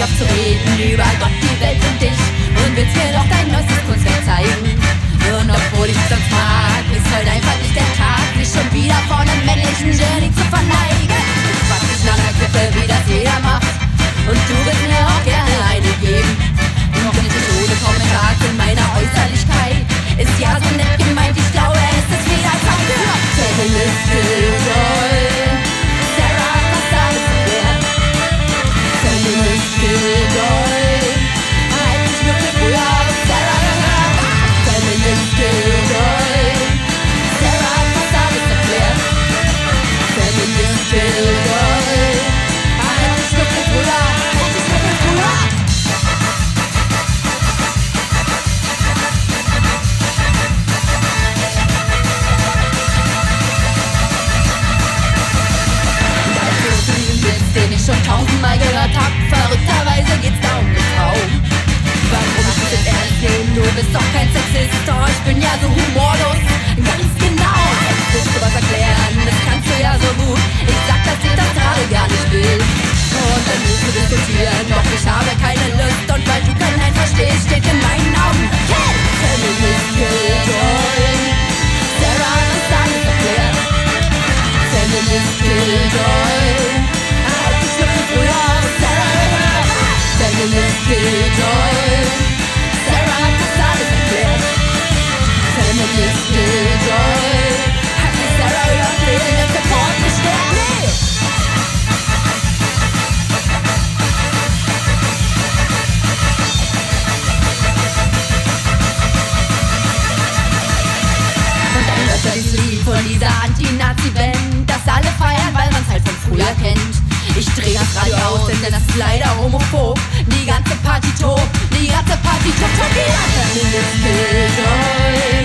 Leidenschaft zu reden über Gott, die Welt und dich. Und willst mir doch dein schon tausendmal gehört hab Verrückterweise geht's down mit Raum Warum ich das ernst nehmen? Du bist doch kein Sexist oh, ich bin ja so humorlos. Ganz genau. Willst du was erklären. Deutschland ist lieb von dieser Anti-Nazi-Band, dass alle feiern, weil man's halt von früher kennt. Ich dreh das Radio aus, denn das ist leider homophob. Die ganze Party tobt, die ganze Party tobt, tobt die ganze Party.